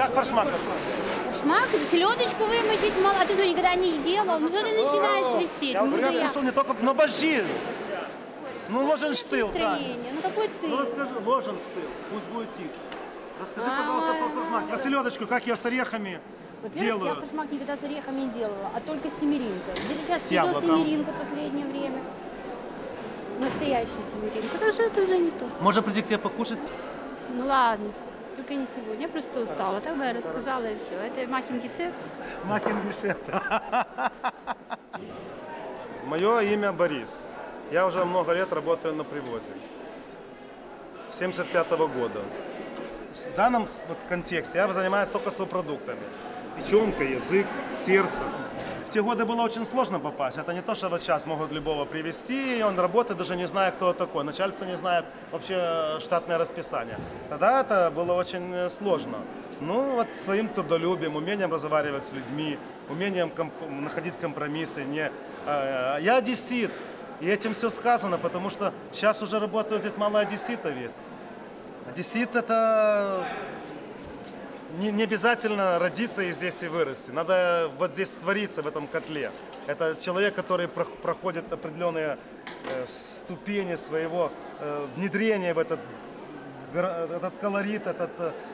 Как форшмак готовить? Шмак, селедочку вымочить, мало. А ты что, никогда не делал? Ну что ты начинаешь свистеть? Я Ну я. решил не только... Ну, божи! Ну, ложен штыл, да. Настроение. Ну какой ты? Ну, расскажи, ложен стыл, пусть будет тихо. Расскажи, пожалуйста, про форшмак. Про селедочку, как ее с орехами Во-первых, я форшмак никогда с орехами не делала, а только с семеринкой. Где-то сейчас С съедал яблоком. семеринку в последнее время. Настоящую семеринку. Потому что это уже не то. Можно прийти к тебе покушать? Ну ладно, только не сегодня. Я просто устала. Так бы я рассказала и все. Это Махин гешефт. Макин гешефт. Мое имя Борис. Я уже много лет работаю на привозе. С 75 года. В данном вот контексте я занимаюсь только субпродуктами. Печенка, язык, сердце. В те годы было очень сложно попасть. Это не то, что вот сейчас могут любого привести, и он работает, даже не зная, кто такой. Начальство не знает вообще штатное расписание. Тогда это было очень э, сложно. Ну, вот своим трудолюбием, умением разговаривать с людьми, умением комп- находить компромиссы. Не, э, я одессит, и этим все сказано, потому что сейчас уже работают здесь мало одесситов есть. Одессит это не, не обязательно родиться и здесь и вырасти. Надо вот здесь свариться в этом котле. Это человек, который про- проходит определенные э, ступени своего э, внедрения в этот, этот колорит, этот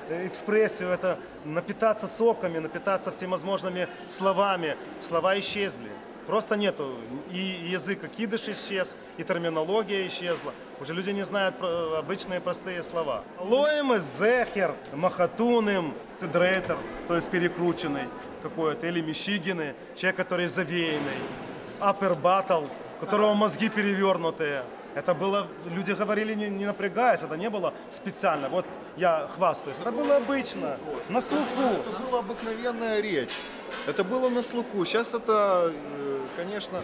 э, экспрессию, это напитаться соками, напитаться всевозможными словами. Слова исчезли. Просто нету. И язык кидыш исчез, и терминология исчезла. Уже люди не знают про- обычные простые слова. Лоем зехер, махатуним, цидрейтер, то есть перекрученный какой-то, или мещигины, человек, который завеянный. Апер батл, у которого мозги перевернутые. Это было, люди говорили не, не напрягаясь, это не было специально. Вот я хвастаюсь. Это было обычно, на слуху. Это была обыкновенная речь. Это было на слуху. Сейчас это, э, конечно,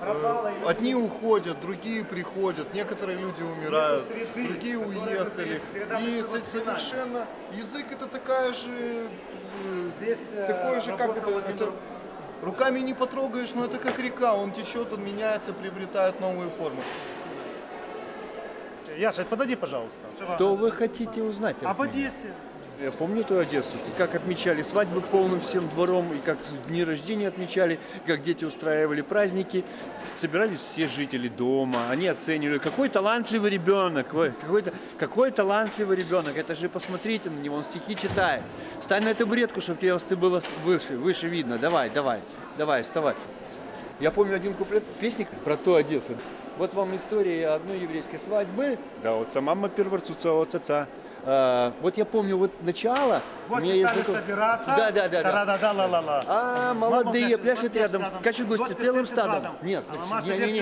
э, одни уходят, другие приходят, некоторые люди умирают, другие уехали. И со- совершенно язык это такая же, э, Здесь такой же, как это, это руками не потрогаешь, но это как река, он течет, он меняется, приобретает новые формы. Яша, подойди, пожалуйста. Что вы хотите узнать? Об? Одессе. Я помню эту Одессу, как отмечали свадьбы полным всем двором, и как дни рождения отмечали, как дети устраивали праздники. Собирались все жители дома, они оценивали, какой талантливый ребенок, ой, какой, какой талантливый ребенок, это же посмотрите на него, он стихи читает. Стань на табуретку, чтобы тебе было выше, выше видно, давай, давай, давай, вставай. Я помню один куплет песни про ту Одессу. Вот вам история одной еврейской свадьбы. Да, сама мама перворцуца от отца. А, вот я помню вот начало. меня Гости стали такой- собираться. Да, да, да. да. Та-да-да-ла-ла-ла. А, Мама молодые, пляшет, пляшут пляшет рядом, рядом. скачут гости Гости целым стадом. задом. Нет, А не, не, не, не,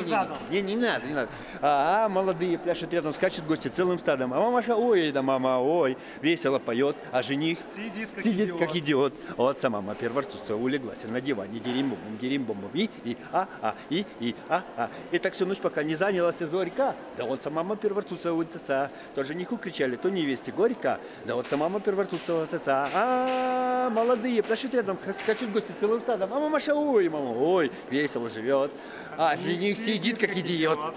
не, не, не надо, не надо. А, молодые пляшут рядом, скачут гости целым стадом. А мамаша, ой, да мама, ой, весело поет, а жених Сидит, как сидит идиот. как идиот. Вот сама мама перворцуца улеглась на диване, дерим-бомбом, дерим-бомбом, и, и, а, а, и, и, а, а. И так всю ночь, пока не занялась зорька. Да вот сама мама перворцуца. То жениху кричали, то невесте горько. Да вот сама мама у отца. А, молодые, пляшут рядом, скачут гости целым стадом. А мамаша, ой, мама, ой, весело живет. А жених сидит как идиот.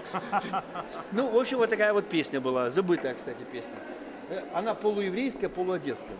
Ну, в общем, вот такая вот песня была, забытая, кстати, песня. Э, Она полуеврейская, полуодесская.